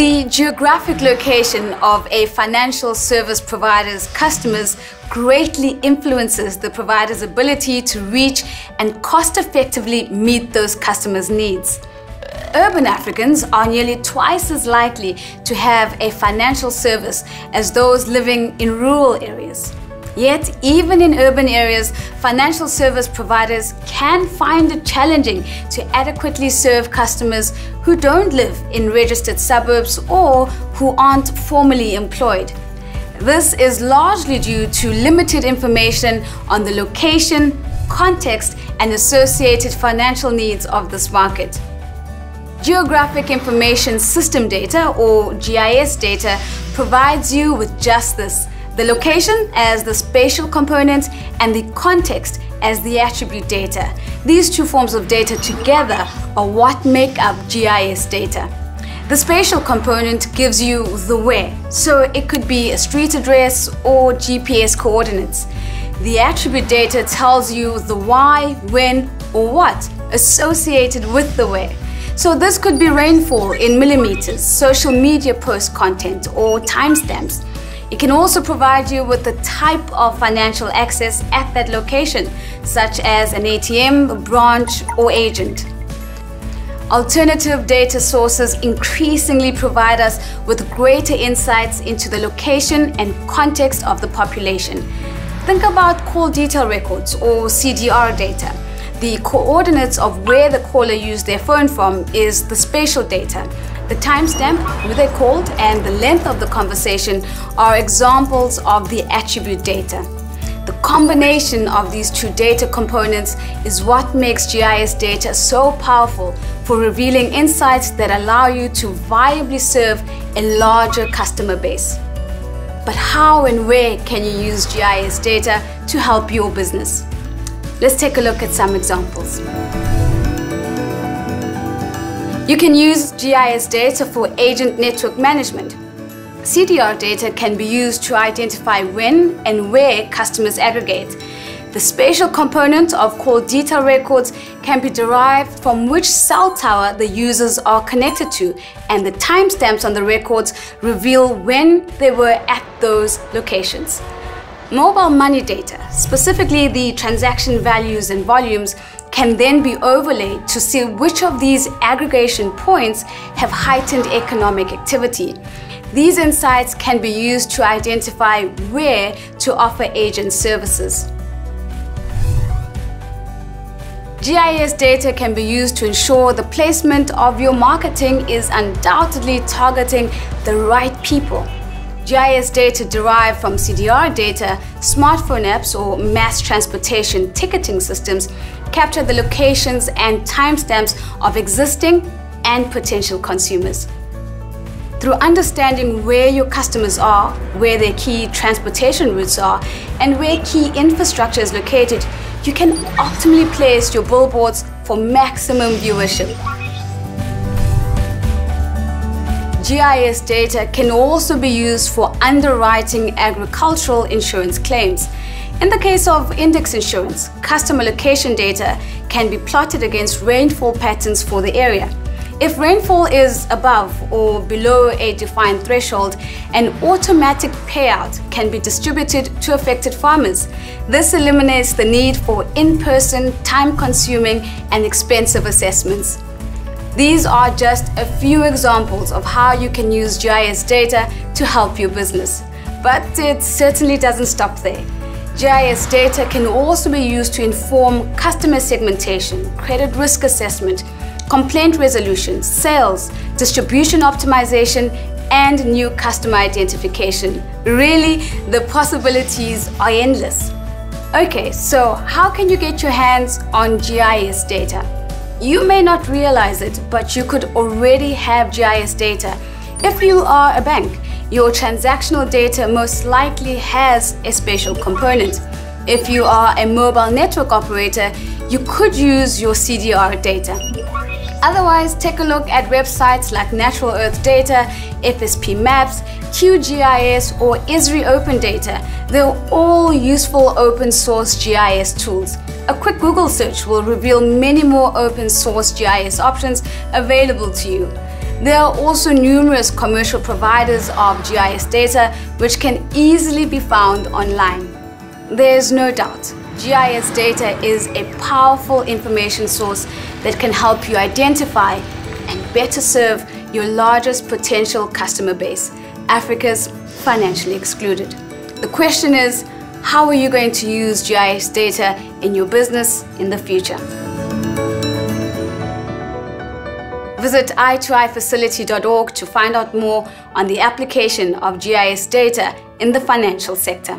The geographic location of a financial service provider's customers greatly influences the provider's ability to reach and cost effectively meet those customers' needs. Urban Africans are nearly twice as likely to have a financial service as those living in rural areas. Yet, even in urban areas, financial service providers can find it challenging to adequately serve customers who don't live in registered suburbs or who aren't formally employed. This is largely due to limited information on the location, context, and associated financial needs of this market. Geographic Information System data, or GIS data, provides you with just this the location as the spatial component and the context as the attribute data. These two forms of data together are what make up GIS data. The spatial component gives you the where, so it could be a street address or GPS coordinates. The attribute data tells you the why, when, or what associated with the where. So this could be rainfall in millimeters, social media post content, or timestamps. It can also provide you with the type of financial access at that location, such as an ATM, branch, or agent. Alternative data sources increasingly provide us with greater insights into the location and context of the population. Think about call detail records or CDR data. The coordinates of where the caller used their phone from is the spatial data. The timestamp, who they called, and the length of the conversation are examples of the attribute data. The combination of these two data components is what makes GIS data so powerful for revealing insights that allow you to viably serve a larger customer base. But how and where can you use GIS data to help your business? Let's take a look at some examples. You can use GIS data for agent network management. CDR data can be used to identify when and where customers aggregate. The spatial component of call detail records can be derived from which cell tower the users are connected to, and the timestamps on the records reveal when they were at those locations. Mobile money data, specifically the transaction values and volumes, can then be overlaid to see which of these aggregation points have heightened economic activity. These insights can be used to identify where to offer agent services. GIS data can be used to ensure the placement of your marketing is undoubtedly targeting the right people. GIS data derived from CDR data, smartphone apps or mass transportation ticketing systems capture the locations and timestamps of existing and potential consumers. Through understanding where your customers are, where their key transportation routes are, and where key infrastructure is located, you can optimally place your billboards for maximum viewership. GIS data can also be used for underwriting agricultural insurance claims. In the case of index insurance, customer location data can be plotted against rainfall patterns for the area. If rainfall is above or below a defined threshold, an automatic payout can be distributed to affected farmers. This eliminates the need for in-person, time-consuming and expensive assessments. These are just a few examples of how you can use GIS data to help your business. But it certainly doesn't stop there. GIS data can also be used to inform customer segmentation, credit risk assessment, complaint resolution, sales, distribution optimization, and new customer identification. Really, the possibilities are endless. Okay, so how can you get your hands on GIS data? You may not realize it, but you could already have GIS data if you are a bank your transactional data most likely has a spatial component. If you are a mobile network operator, you could use your CDR data. Otherwise, take a look at websites like Natural Earth Data, FSP Maps, QGIS, or Esri Open Data. They're all useful open source GIS tools. A quick Google search will reveal many more open source GIS options available to you. There are also numerous commercial providers of GIS data which can easily be found online. There is no doubt, GIS data is a powerful information source that can help you identify and better serve your largest potential customer base, Africa's financially excluded. The question is, how are you going to use GIS data in your business in the future? Visit i2ifacility.org to find out more on the application of GIS data in the financial sector.